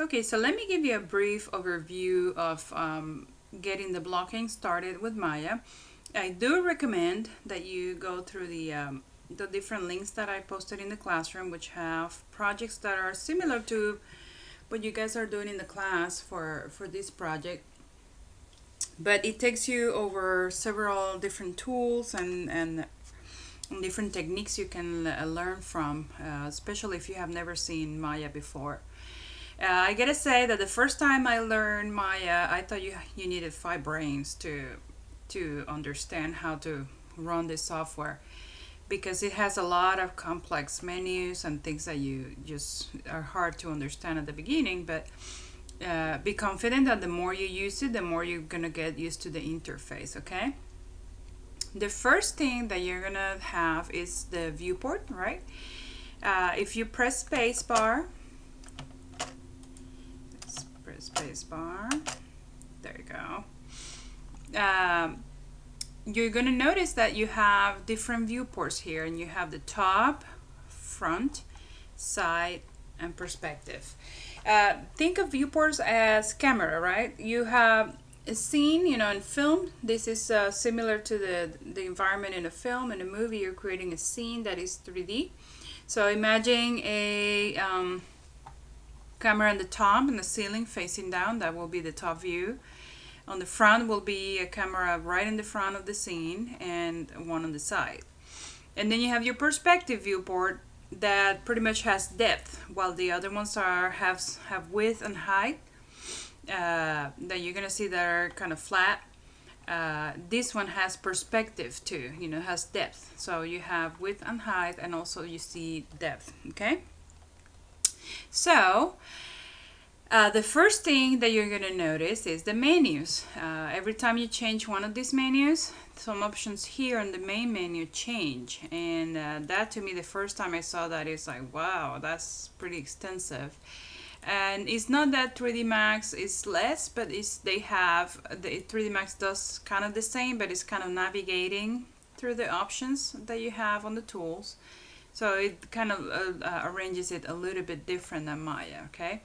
Okay, so let me give you a brief overview of um, getting the blocking started with Maya. I do recommend that you go through the um, the different links that I posted in the classroom which have projects that are similar to what you guys are doing in the class for for this project but it takes you over several different tools and and different techniques you can learn from uh, especially if you have never seen Maya before uh, I gotta say that the first time I learned Maya I thought you you needed five brains to to understand how to run this software because it has a lot of complex menus and things that you just are hard to understand at the beginning but uh, be confident that the more you use it the more you're gonna get used to the interface okay? The first thing that you're gonna have is the viewport right? Uh, if you press spacebar press spacebar there you go um, you're going to notice that you have different viewports here and you have the top, front, side, and perspective. Uh, think of viewports as camera, right? You have a scene, you know, in film. This is uh, similar to the, the environment in a film. In a movie, you're creating a scene that is 3D. So imagine a um, camera on the top and the ceiling facing down. That will be the top view. On the front will be a camera right in the front of the scene and one on the side. And then you have your perspective viewport that pretty much has depth while the other ones are have, have width and height uh, that you're gonna see that are kind of flat. Uh, this one has perspective too, you know, has depth. So you have width and height and also you see depth, okay? So, uh, the first thing that you're going to notice is the menus. Uh, every time you change one of these menus, some options here in the main menu change. And uh, that to me, the first time I saw that, is like, wow, that's pretty extensive. And it's not that 3D Max is less, but it's they have, the 3D Max does kind of the same, but it's kind of navigating through the options that you have on the tools. So it kind of uh, uh, arranges it a little bit different than Maya, okay?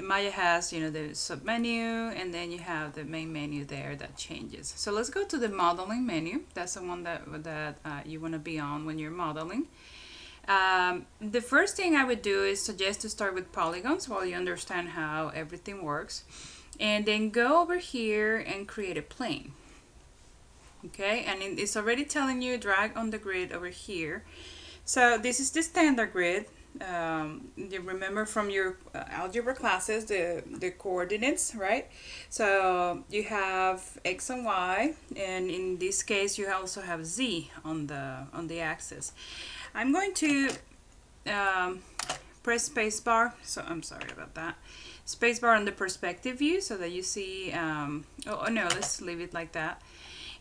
Maya has, you know, the submenu and then you have the main menu there that changes. So let's go to the modeling menu. That's the one that, that uh, you want to be on when you're modeling. Um, the first thing I would do is suggest to start with polygons while you understand how everything works. And then go over here and create a plane. Okay, and it's already telling you drag on the grid over here. So this is the standard grid. Um, you remember from your uh, algebra classes the the coordinates right? So you have x and y and in this case you also have z on the on the axis. I'm going to um, press spacebar so I'm sorry about that. Spacebar on the perspective view so that you see um, oh, oh no let's leave it like that.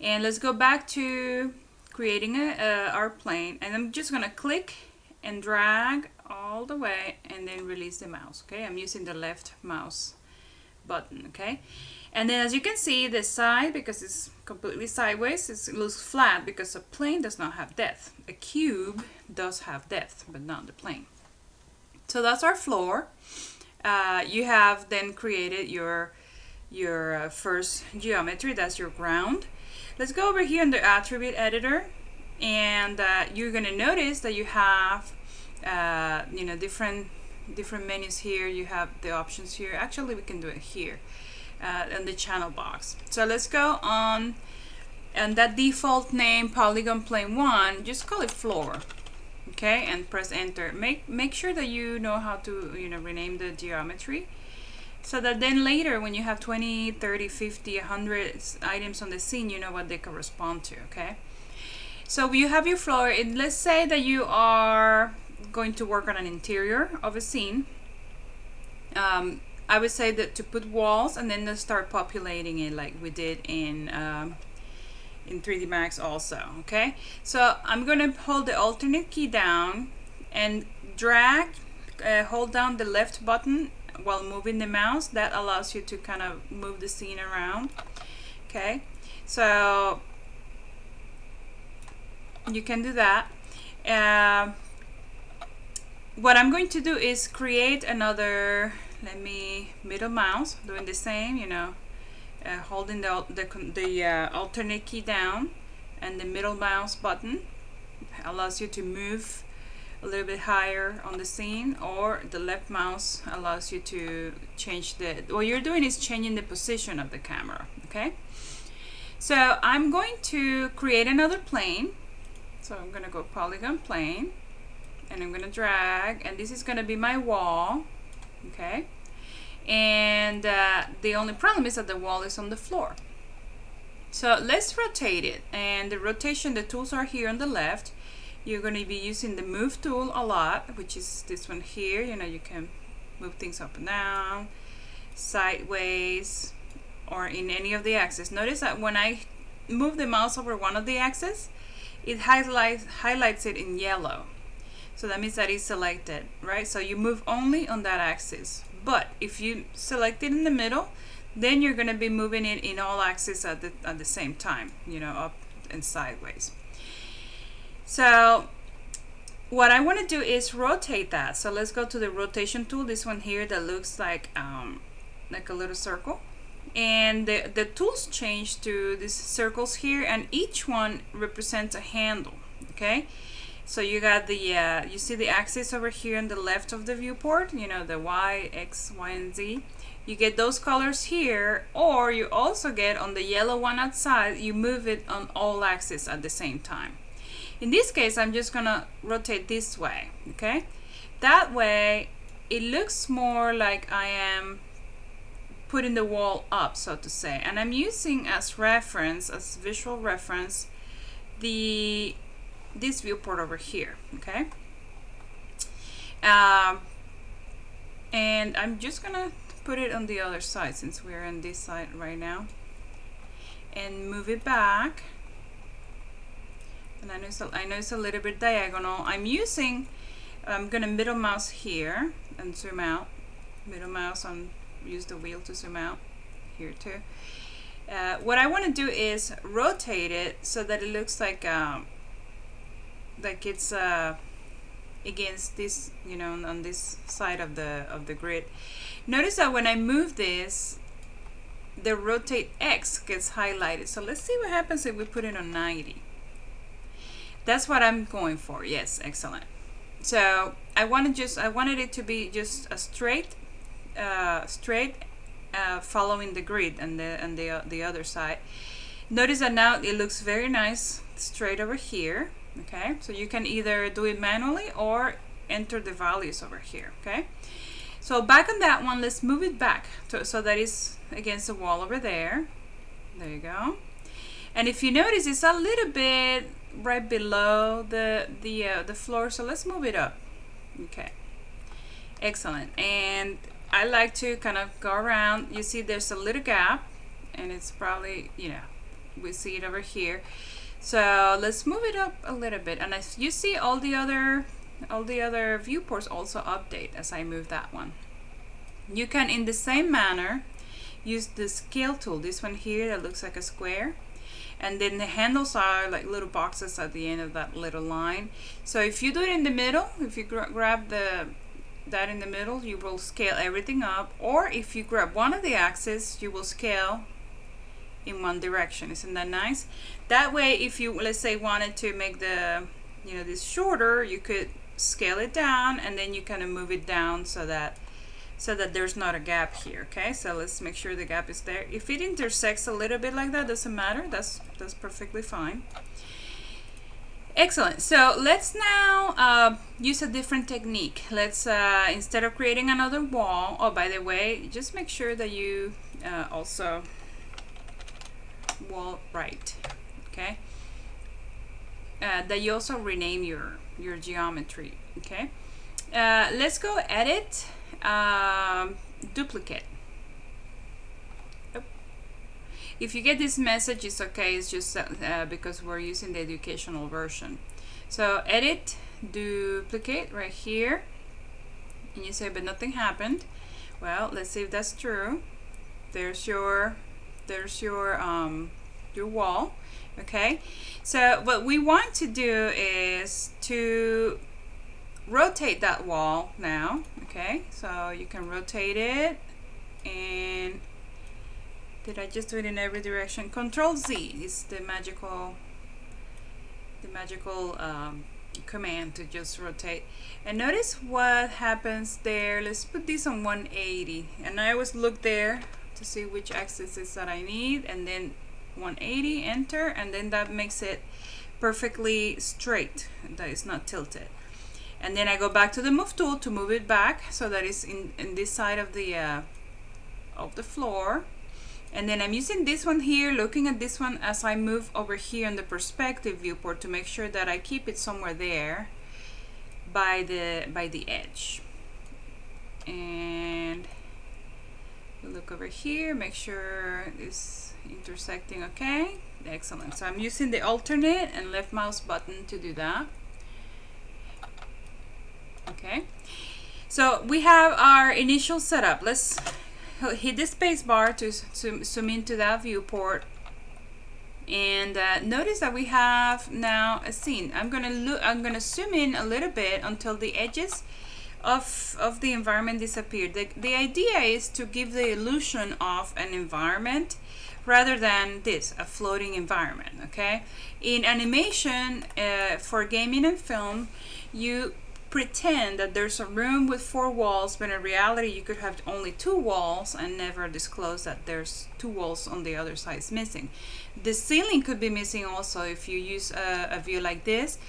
And let's go back to creating a, uh, our plane and I'm just gonna click and drag all the way and then release the mouse okay? I'm using the left mouse button okay? And then as you can see the side because it's completely sideways it looks flat because a plane does not have depth. A cube does have depth but not the plane. So that's our floor. Uh, you have then created your your uh, first geometry. That's your ground let's go over here in the attribute editor and uh, you're gonna notice that you have uh, you know different different menus here. You have the options here. Actually we can do it here uh, in the channel box. So let's go on and that default name polygon plane 1 just call it floor okay and press enter. Make make sure that you know how to you know rename the geometry so that then later when you have 20 30 50 100 items on the scene you know what they correspond to okay so you have your floor and let's say that you are going to work on an interior of a scene, um, I would say that to put walls and then to start populating it like we did in um, in 3D Max also, okay? So I'm gonna hold the alternate key down and drag, uh, hold down the left button while moving the mouse. That allows you to kind of move the scene around, okay? So you can do that. Uh, what I'm going to do is create another let me middle mouse doing the same you know uh, holding the, the, the uh, alternate key down and the middle mouse button allows you to move a little bit higher on the scene or the left mouse allows you to change the what you're doing is changing the position of the camera okay? So I'm going to create another plane. So I'm gonna go polygon plane and I'm gonna drag and this is gonna be my wall okay? And uh, the only problem is that the wall is on the floor. So let's rotate it and the rotation the tools are here on the left you're going to be using the move tool a lot which is this one here. You know you can move things up and down sideways or in any of the axes. Notice that when I move the mouse over one of the axes it highlights highlights it in yellow. So that means that it's selected right? So you move only on that axis. But if you select it in the middle then you're going to be moving it in all axes at the, at the same time you know up and sideways so what I want to do is rotate that. So let's go to the rotation tool, this one here that looks like um, like a little circle. And the, the tools change to these circles here and each one represents a handle, okay? So you got the, uh, you see the axis over here on the left of the viewport, you know, the Y, X, Y, and Z. You get those colors here, or you also get on the yellow one outside, you move it on all axes at the same time. In this case, I'm just gonna rotate this way, okay? That way, it looks more like I am putting the wall up, so to say. And I'm using as reference, as visual reference, the this viewport over here, okay? Um, and I'm just gonna put it on the other side since we're on this side right now and move it back and I know, it's a, I know it's a little bit diagonal. I'm using, I'm gonna middle mouse here and zoom out. Middle mouse and use the wheel to zoom out here too. Uh, what I want to do is rotate it so that it looks like um, like it's uh, against this, you know, on this side of the of the grid. Notice that when I move this, the rotate X gets highlighted. So let's see what happens if we put it on 90. That's what I'm going for. Yes, excellent. So I wanted just I wanted it to be just a straight, uh, straight, uh, following the grid and the and the uh, the other side. Notice that now it looks very nice straight over here. Okay, so you can either do it manually or enter the values over here. Okay, so back on that one, let's move it back to, so that is against the wall over there. There you go. And if you notice, it's a little bit right below the the uh, the floor. So let's move it up. Okay. Excellent. And I like to kind of go around. You see there's a little gap and it's probably you know we see it over here. So let's move it up a little bit. And as you see all the other all the other viewports also update as I move that one. You can in the same manner use the scale tool. This one here that looks like a square and then the handles are like little boxes at the end of that little line. So if you do it in the middle if you gra grab the that in the middle you will scale everything up. Or if you grab one of the axes you will scale in one direction. Isn't that nice? That way if you let's say wanted to make the you know this shorter you could scale it down and then you kind of move it down so that so that there's not a gap here okay? So let's make sure the gap is there. If it intersects a little bit like that doesn't matter. That's that's perfectly fine. Excellent. So let's now uh, use a different technique. Let's uh, instead of creating another wall oh by the way just make sure that you uh, also wall right okay? Uh, that you also rename your your geometry okay? Uh, let's go edit um, duplicate. If you get this message, it's okay. It's just uh, because we're using the educational version. So edit, duplicate right here. And you say, but nothing happened. Well, let's see if that's true. There's your, there's your, um, your wall. Okay. So what we want to do is to rotate that wall now okay? So you can rotate it and did I just do it in every direction? Control Z is the magical the magical um, command to just rotate. And notice what happens there. Let's put this on 180 and I always look there to see which axis is that I need and then 180 enter and then that makes it perfectly straight that is not tilted and then I go back to the move tool to move it back so that it's in, in this side of the uh, of the floor. And then I'm using this one here looking at this one as I move over here in the perspective viewport to make sure that I keep it somewhere there by the by the edge. And look over here make sure it's intersecting okay? Excellent. So I'm using the alternate and left mouse button to do that okay. So we have our initial setup. Let's hit the space bar to zoom, into that viewport. And uh, notice that we have now a scene. I'm gonna look I'm gonna zoom in a little bit until the edges of, of the environment disappear. The, the idea is to give the illusion of an environment rather than this a floating environment okay? In animation uh, for gaming and film you pretend that there's a room with four walls, but in reality you could have only two walls and never disclose that there's two walls on the other side is missing. The ceiling could be missing also if you use a, a view like this.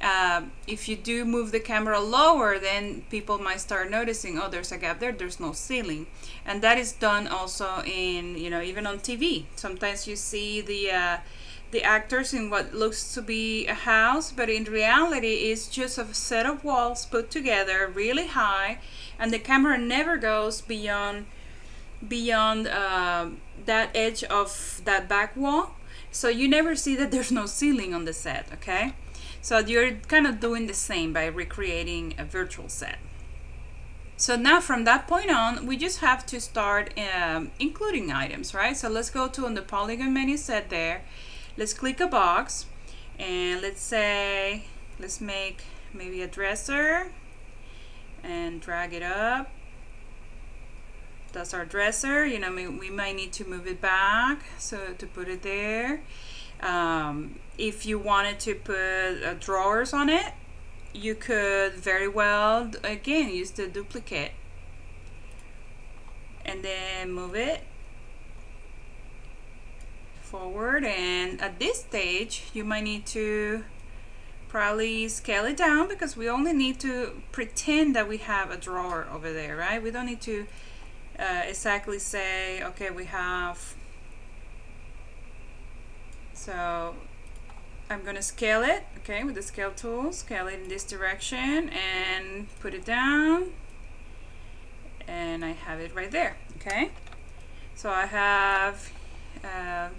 Uh, if you do move the camera lower, then people might start noticing, oh, there's a gap there, there's no ceiling. And that is done also in, you know, even on TV. Sometimes you see the uh, the actors in what looks to be a house, but in reality is just a set of walls put together really high, and the camera never goes beyond beyond uh, that edge of that back wall. So you never see that there's no ceiling on the set, okay? So you're kind of doing the same by recreating a virtual set. So now from that point on, we just have to start um, including items, right? So let's go to on the polygon menu set there let's click a box and let's say let's make maybe a dresser and drag it up. That's our dresser you know we, we might need to move it back so to put it there. Um, if you wanted to put uh, drawers on it you could very well again use the duplicate. And then move it forward and at this stage you might need to probably scale it down because we only need to pretend that we have a drawer over there right? We don't need to uh, exactly say okay we have so I'm gonna scale it okay with the scale tool scale it in this direction and put it down and I have it right there okay? So I have uh,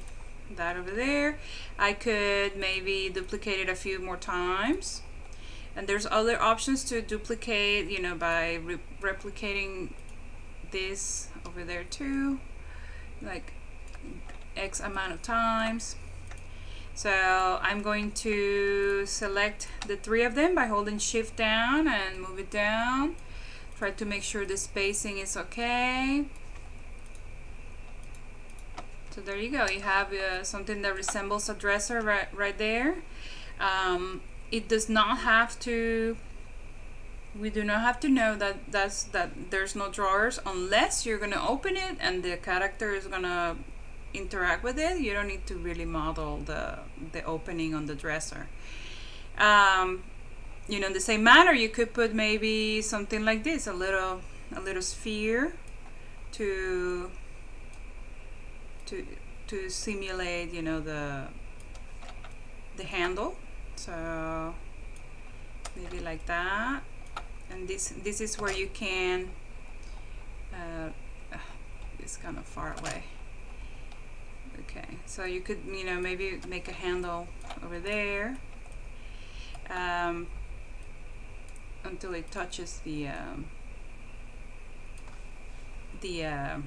that over there. I could maybe duplicate it a few more times. And there's other options to duplicate, you know, by re replicating this over there too, like X amount of times. So I'm going to select the three of them by holding shift down and move it down. Try to make sure the spacing is okay. So there you go. You have uh, something that resembles a dresser right, right there. Um, it does not have to we do not have to know that that's that there's no drawers unless you're gonna open it and the character is gonna interact with it you don't need to really model the the opening on the dresser um, you know in the same manner you could put maybe something like this a little a little sphere to to to simulate you know the the handle. So maybe like that. And this this is where you can uh, it's kind of far away. Okay so you could you know maybe make a handle over there um, until it touches the um, the uh,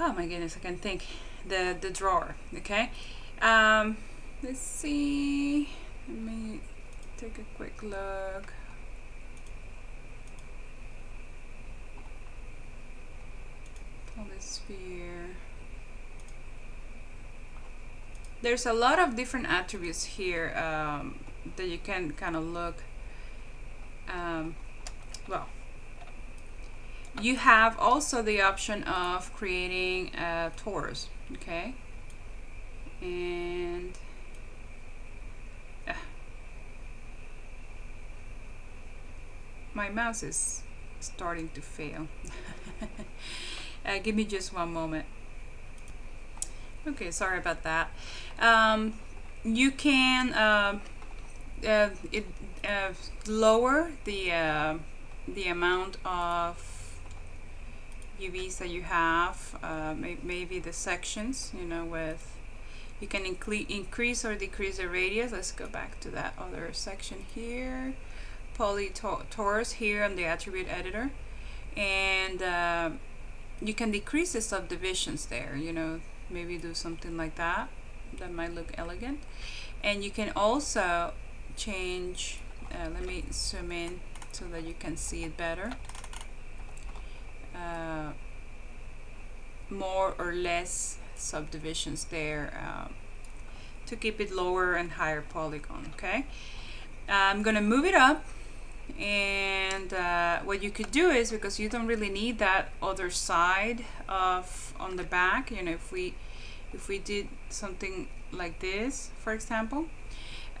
oh my goodness I can think the the drawer okay um, let's see let me take a quick look. Polysphere. There's a lot of different attributes here um, that you can kind of look. Um, you have also the option of creating a torus, okay? And uh, my mouse is starting to fail. uh, give me just one moment. Okay, sorry about that. Um, you can uh, uh, it, uh, lower the uh, the amount of UVs that you have, uh, may maybe the sections, you know, with you can increase or decrease the radius. Let's go back to that other section here. Poly torus here on the attribute editor. And uh, you can decrease the subdivisions there, you know, maybe do something like that. That might look elegant. And you can also change, uh, let me zoom in so that you can see it better. Uh, more or less subdivisions there uh, to keep it lower and higher polygon okay? I'm gonna move it up and uh, what you could do is because you don't really need that other side of on the back you know if we if we did something like this for example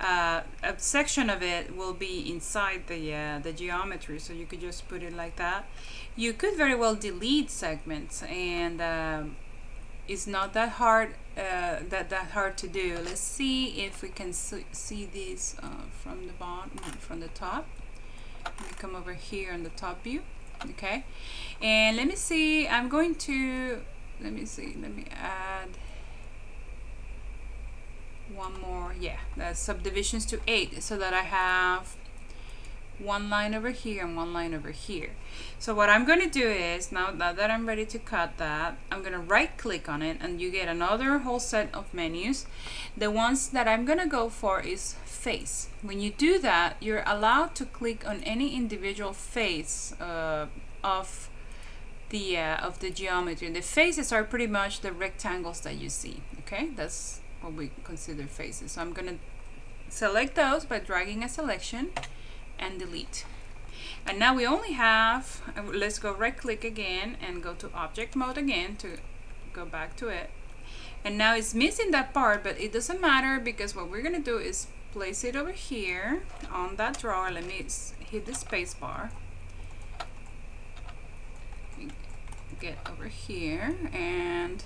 uh, a section of it will be inside the uh, the geometry so you could just put it like that you could very well delete segments and um, it's not that hard uh, that that hard to do. Let's see if we can see this uh, from the bottom from the top. Let me come over here on the top view okay? And let me see I'm going to let me see let me add one more yeah the subdivisions to eight so that I have one line over here and one line over here. So what I'm going to do is, now, now that I'm ready to cut that, I'm going to right click on it and you get another whole set of menus. The ones that I'm going to go for is face. When you do that, you're allowed to click on any individual face uh, of the uh, of the geometry. The faces are pretty much the rectangles that you see. Okay, that's what we consider faces. So I'm going to select those by dragging a selection and delete. And now we only have, uh, let's go right click again and go to object mode again to go back to it. And now it's missing that part, but it doesn't matter because what we're gonna do is place it over here on that drawer. Let me hit the space bar. Get over here and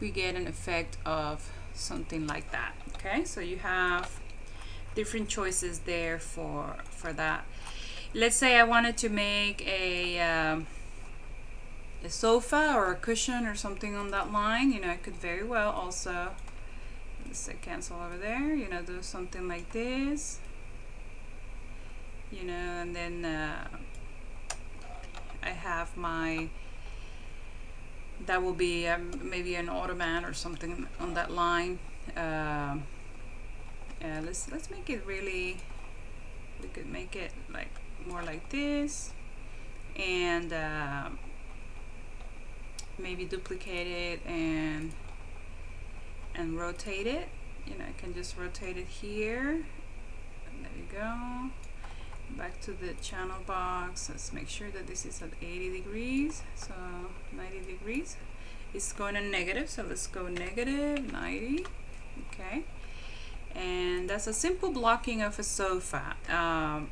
we get an effect of something like that. Okay, so you have different choices there for for that. Let's say I wanted to make a um, a sofa or a cushion or something on that line you know I could very well also let's cancel over there you know do something like this. You know and then uh, I have my that will be um, maybe an ottoman or something on that line uh, yeah let's let's make it really we could make it like more like this and uh, maybe duplicate it and and rotate it. You know I can just rotate it here. And there you go. Back to the channel box. Let's make sure that this is at 80 degrees. So 90 degrees. It's going to negative so let's go negative 90 okay and that's a simple blocking of a sofa. Um,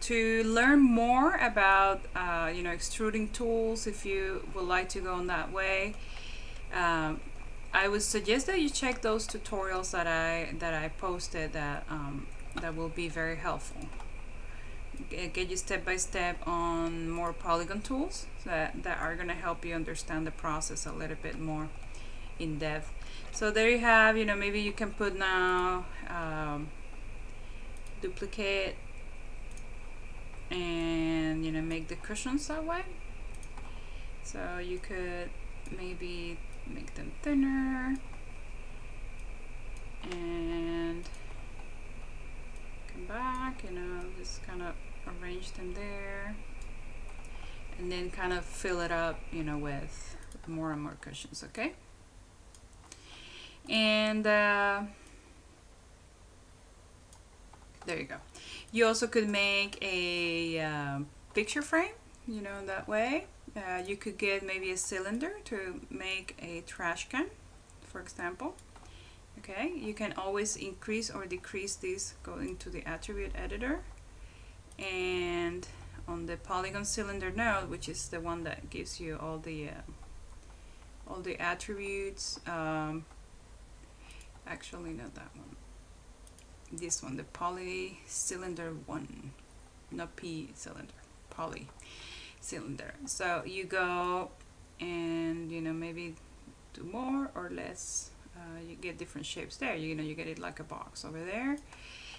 to learn more about uh, you know extruding tools if you would like to go in that way um, I would suggest that you check those tutorials that I that I posted that um, that will be very helpful get you step by step on more polygon tools that, that are going to help you understand the process a little bit more in depth so there you have, you know, maybe you can put now um, duplicate and, you know, make the cushions that way. So you could maybe make them thinner and come back, you know, just kind of arrange them there. And then kind of fill it up, you know, with more and more cushions, okay? And uh, there you go. You also could make a uh, picture frame, you know, that way. Uh, you could get maybe a cylinder to make a trash can, for example. Okay, you can always increase or decrease this going to the attribute editor. And on the polygon cylinder node, which is the one that gives you all the uh, all the attributes, um, actually not that one. This one the poly cylinder one. Not p cylinder poly cylinder so you go and you know maybe do more or less uh, you get different shapes there. You know you get it like a box over there.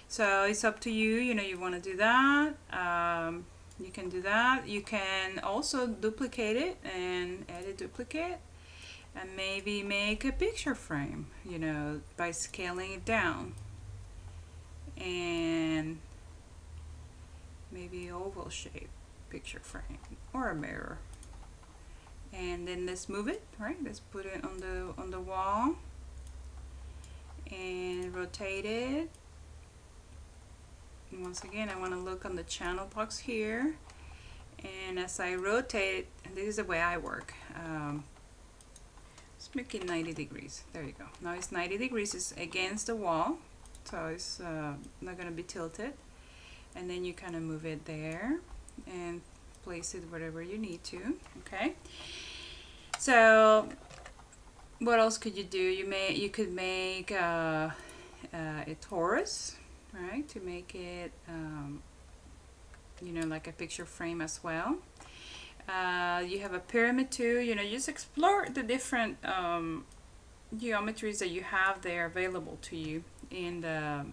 So it's up to you. You know you want to do that um, you can do that. You can also duplicate it and edit duplicate and maybe make a picture frame you know by scaling it down. And maybe oval shape picture frame or a mirror. And then let's move it right? Let's put it on the on the wall. And rotate it. And once again I want to look on the channel box here. And as I rotate and this is the way I work um, let's make it 90 degrees. There you go. Now it's 90 degrees. It's against the wall so it's uh, not going to be tilted. And then you kind of move it there and place it wherever you need to okay? So what else could you do? You may you could make uh, uh, a torus right to make it um, you know like a picture frame as well uh, you have a pyramid too. You know just explore the different um, geometries that you have there available to you. And uh,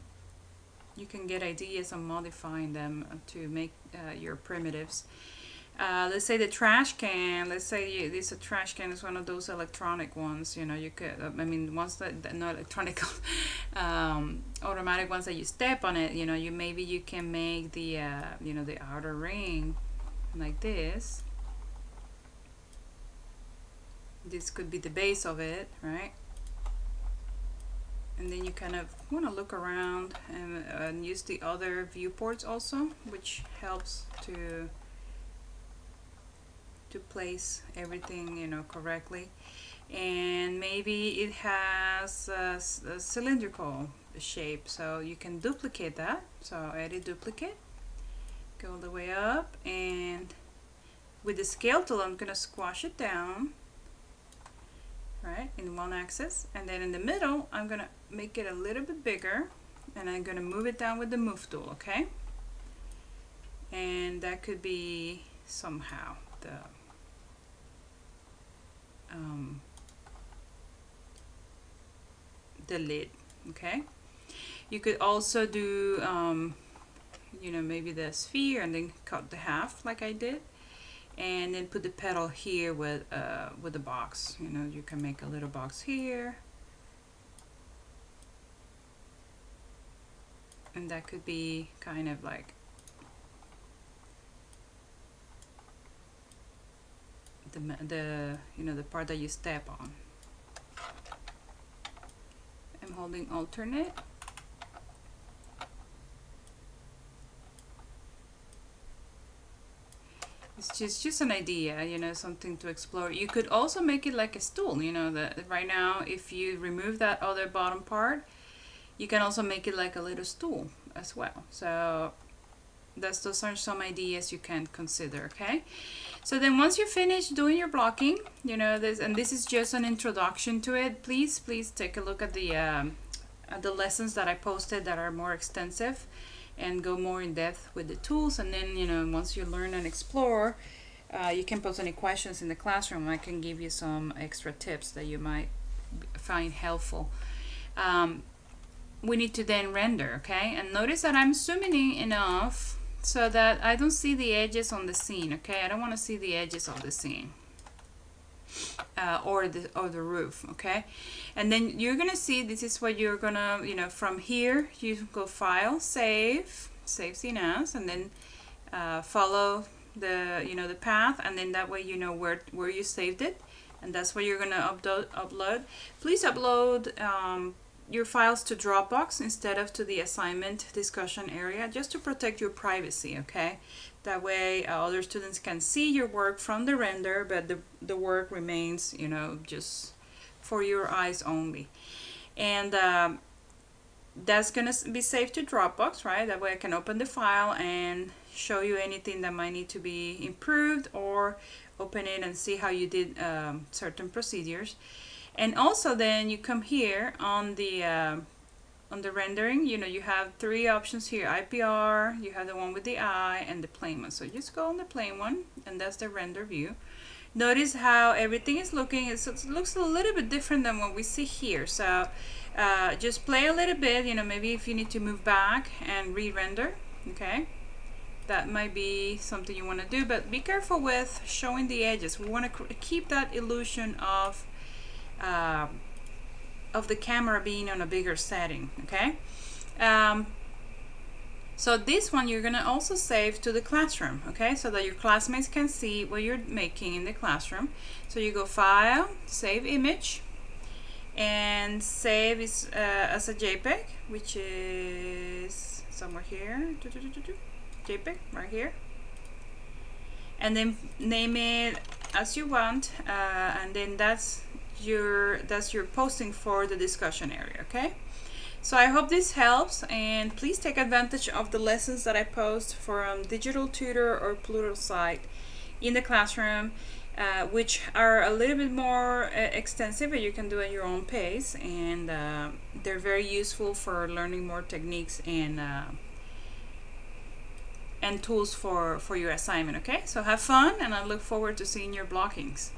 you can get ideas on modifying them to make uh, your primitives. Uh, let's say the trash can, let's say you, this a trash can is one of those electronic ones, you know, you could, I mean, ones that, that not electronic, um, automatic ones that you step on it, you know, you maybe you can make the, uh, you know, the outer ring like this. This could be the base of it, right? and then you kind of want to look around and, and, use the other viewports also which helps to to place everything you know correctly. And maybe it has a, a cylindrical shape so you can duplicate that. So edit duplicate go all the way up and with the scale tool I'm gonna squash it down right in one axis and then in the middle I'm gonna make it a little bit bigger and I'm gonna move it down with the move tool okay? And that could be somehow the um, the lid okay? You could also do um, you know maybe the sphere and then cut the half like I did and then put the pedal here with uh, with the box. You know you can make a little box here. And that could be kind of like the, the you know the part that you step on. I'm holding alternate it's just just an idea you know something to explore. You could also make it like a stool you know that right now if you remove that other bottom part you can also make it like a little stool as well. So that's those are some ideas you can consider okay? So then once you finish doing your blocking you know this and this is just an introduction to it please please take a look at the um, at the lessons that I posted that are more extensive and go more in depth with the tools. And then you know once you learn and explore uh, you can post any questions in the classroom. I can give you some extra tips that you might find helpful. Um, we need to then render okay? And notice that I'm zooming in enough so that I don't see the edges on the scene okay? I don't want to see the edges of the scene uh, or the or the roof okay? And then you're gonna see this is what you're gonna you know from here you go file save save scene as and then uh, follow the you know the path and then that way you know where where you saved it and that's what you're gonna upload upload. Please upload um, your files to Dropbox instead of to the assignment discussion area just to protect your privacy okay that way uh, other students can see your work from the render but the, the work remains you know just for your eyes only. And um, that's gonna be saved to Dropbox right? That way I can open the file and show you anything that might need to be improved or open it and see how you did um, certain procedures. And also then you come here on the uh, on the rendering you know you have three options here IPR you have the one with the eye and the plane one. So just go on the plane one and that's the render view. Notice how everything is looking it looks a little bit different than what we see here. So uh, just play a little bit you know maybe if you need to move back and re-render okay? That might be something you want to do but be careful with showing the edges. We want to keep that illusion of uh, of the camera being on a bigger setting okay? Um, so this one you're gonna also save to the classroom okay? So that your classmates can see what you're making in the classroom. So you go file save image and save is uh, as a JPEG which is somewhere here. JPEG right here. And then name it as you want uh, and then that's your that's your posting for the discussion area okay so I hope this helps and please take advantage of the lessons that I post from Digital Tutor or Pluralsight in the classroom uh, which are a little bit more uh, extensive but you can do at your own pace and uh, they're very useful for learning more techniques and uh, and tools for, for your assignment, okay? So have fun and I look forward to seeing your blockings.